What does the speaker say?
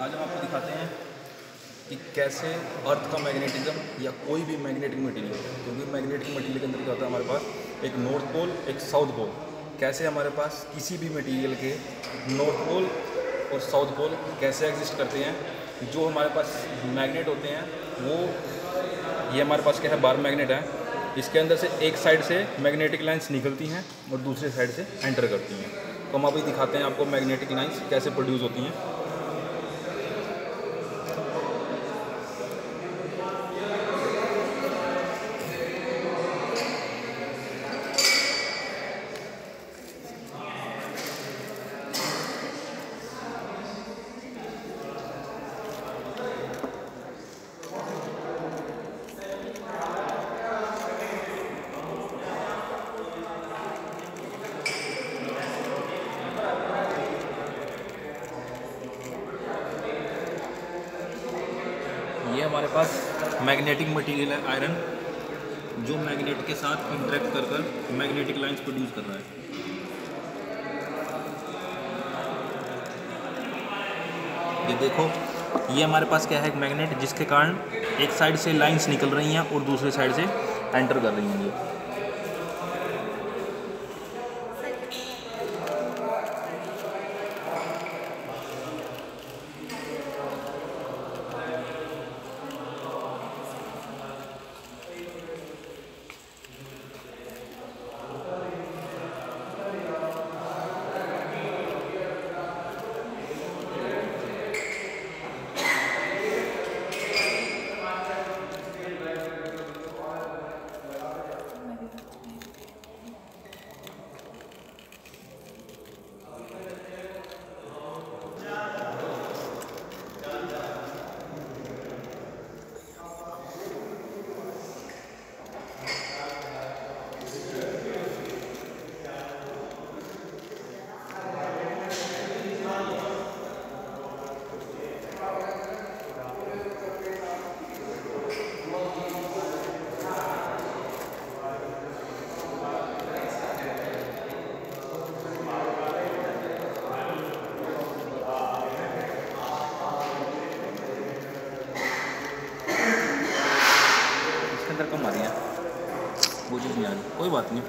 आज हम आपको दिखाते हैं कि कैसे अर्थ का मैग्नेटिज्म या कोई भी मैग्नेटिक मटेरियल, क्योंकि मैग्नेटिक मटेरियल के अंदर क्या होता है हमारे पास? एक नॉर्थ पोल, एक साउथ पोल। कैसे हमारे पास किसी भी मटेरियल के नॉर्थ पोल और साउथ पोल कैसे एग्जिस्ट करते हैं? जो हमारे पास मैग्नेट होते हैं, वो, ये हमारे पास क्या है? बार मैग्नेट है। इसके अंदर से एक साइड से मैग्नेटिक लाइंस निकलती हैं और दूसरे साइड से एंटर करती हैं। तो हम अभी दिखाते हैं आपको मैग्नेटिक लाइंस कैसे प्रोड्यूस होती हैं। ये हमारे पास मैग्नेटिक मटेरियल है आयरन जो मैग्नेट के साथ इंटरेक्ट कर कर मैग्नेटिक लाइंस प्रोड्यूस कर रहा है। ये देखो, ये हमारे पास क्या है, एक मैग्नेट जिसके कारण एक साइड से लाइंस निकल रही हैं और दूसरे साइड से एंटर कर रही हैं ये। कम आ रही है। वो चीज़ नहीं आ रही। कोई बात नहीं।